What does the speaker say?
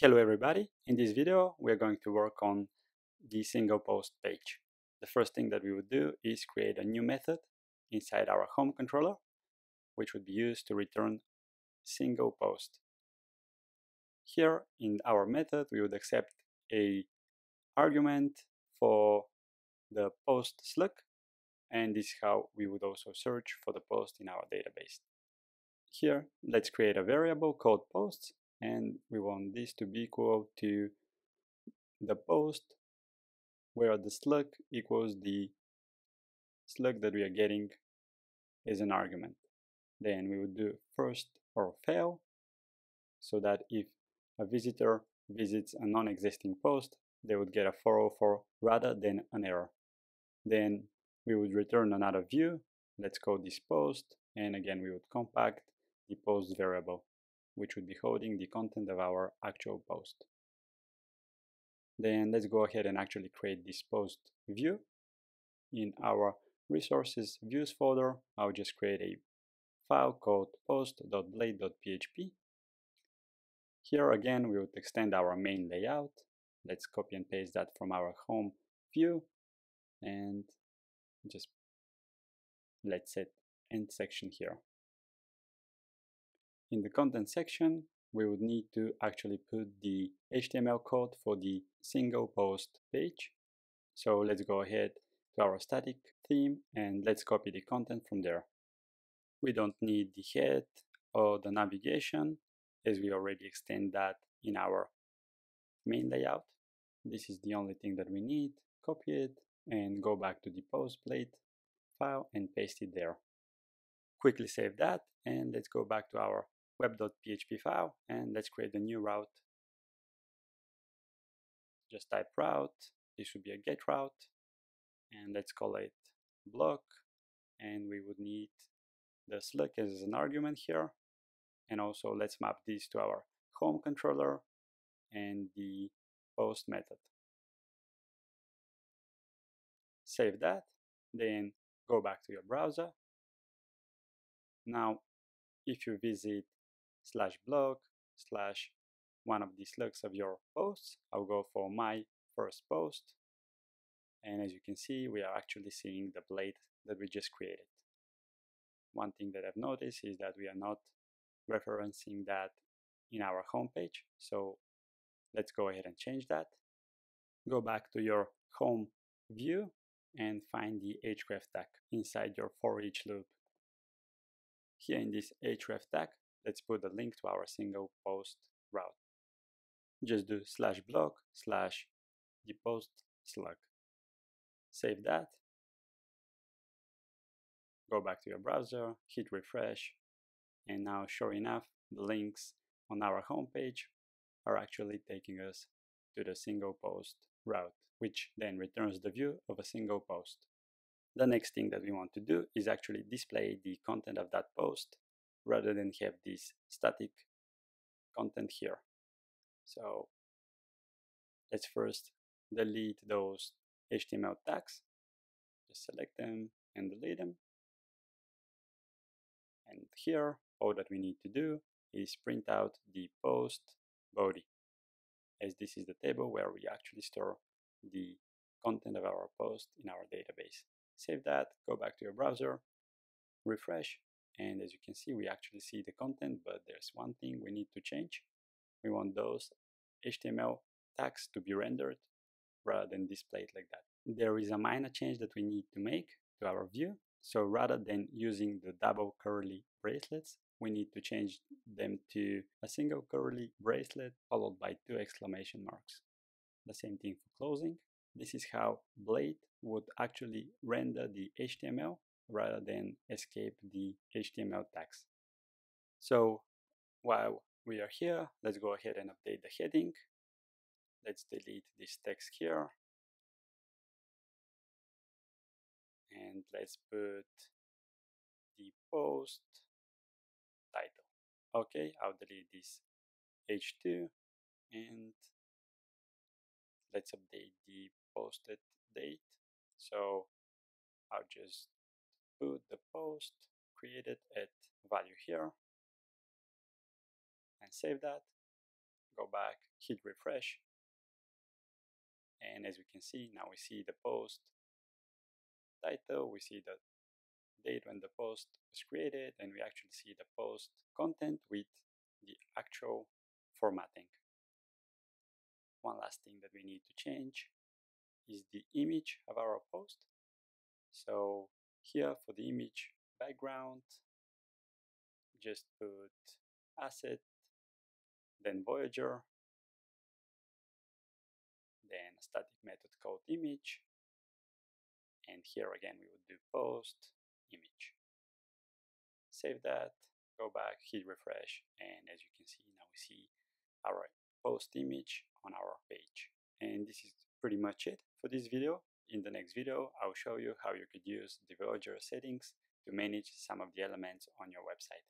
Hello everybody, in this video we're going to work on the single post page. The first thing that we would do is create a new method inside our home controller which would be used to return single post. Here in our method we would accept a argument for the post slug and this is how we would also search for the post in our database. Here let's create a variable called posts and we want this to be equal to the post where the slug equals the slug that we are getting as an argument. Then we would do first or fail so that if a visitor visits a non-existing post, they would get a 404 rather than an error. Then we would return another view. Let's call this post. And again, we would compact the post variable which would be holding the content of our actual post. Then let's go ahead and actually create this post view. In our resources views folder, I'll just create a file called post.blade.php. Here again, we would extend our main layout. Let's copy and paste that from our home view and just let's set end section here. In the content section, we would need to actually put the HTML code for the single post page. So let's go ahead to our static theme and let's copy the content from there. We don't need the head or the navigation as we already extend that in our main layout. This is the only thing that we need. Copy it and go back to the post blade file and paste it there. Quickly save that and let's go back to our web.php file and let's create a new route. Just type route, this should be a get route and let's call it blog and we would need the slug as an argument here and also let's map this to our home controller and the post method. Save that, then go back to your browser. Now, if you visit slash blog slash one of the slugs of your posts. I'll go for my first post. And as you can see, we are actually seeing the blade that we just created. One thing that I've noticed is that we are not referencing that in our homepage. So let's go ahead and change that. Go back to your home view and find the href tag inside your for each loop. Here in this href tag, let's put a link to our single post route. Just do slash blog slash the post slug. Save that. Go back to your browser, hit refresh, and now sure enough, the links on our homepage are actually taking us to the single post route, which then returns the view of a single post. The next thing that we want to do is actually display the content of that post rather than have this static content here. So let's first delete those HTML tags. Just select them and delete them. And here, all that we need to do is print out the post body, as this is the table where we actually store the content of our post in our database. Save that, go back to your browser, refresh, and as you can see we actually see the content but there's one thing we need to change. We want those HTML tags to be rendered rather than displayed like that. There is a minor change that we need to make to our view. So rather than using the double curly bracelets we need to change them to a single curly bracelet followed by two exclamation marks. The same thing for closing this is how Blade would actually render the HTML rather than escape the HTML tags. So while we are here, let's go ahead and update the heading. Let's delete this text here. And let's put the post title. Okay, I'll delete this H2 and let's update the posted date. So I'll just put the post created at value here and save that. go back, hit refresh. And as we can see, now we see the post title, we see the date when the post was created, and we actually see the post content with the actual formatting. One last thing that we need to change is the image of our post. So here for the image background, just put asset, then Voyager, then static method called image, and here again we would do post image. Save that, go back, hit refresh, and as you can see, now we see our post image on our page. And this is pretty much it for this video. In the next video, I'll show you how you could use Voyager settings to manage some of the elements on your website.